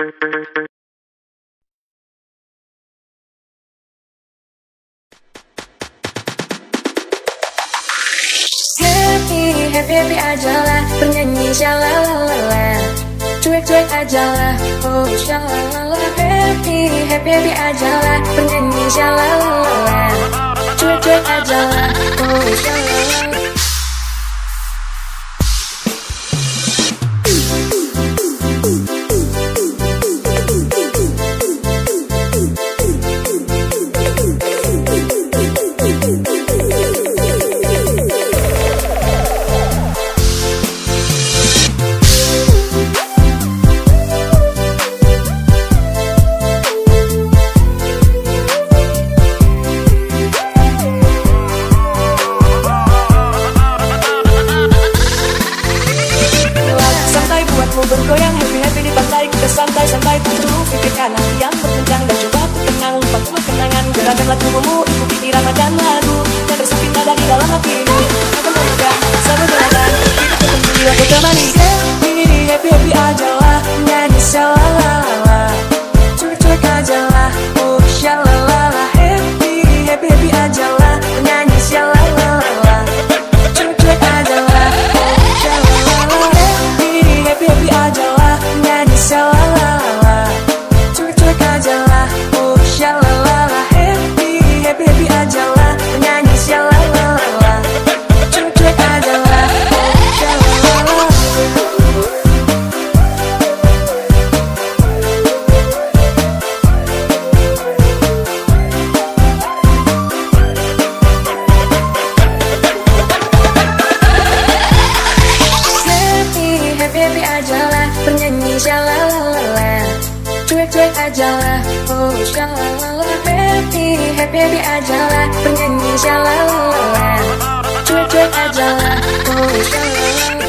happy happy aja lah bernyanyi shalalala cuek cuek aja lah oh shalalala happy happy happy aja lah bernyanyi shalalala cuek cuek aja lah oh shalalala aja lah. Oh shalala happy Happy happy aja lah. Bernyanyi shalala Cuek cuek aja lah. Oh shalala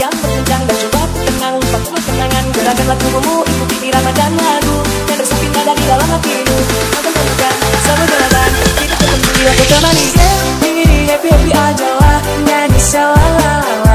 yang berkencang dan coba ku tenang Lupaku berkenangan, gerakanlah tubuhmu Ikuti irama dan lagu Yang resapi nada di dalam hatimu. Akan temukan, sama jalan Kita tetap jiwa bertemani Yeah, ini happy-happy aja lah. Nyanyi salah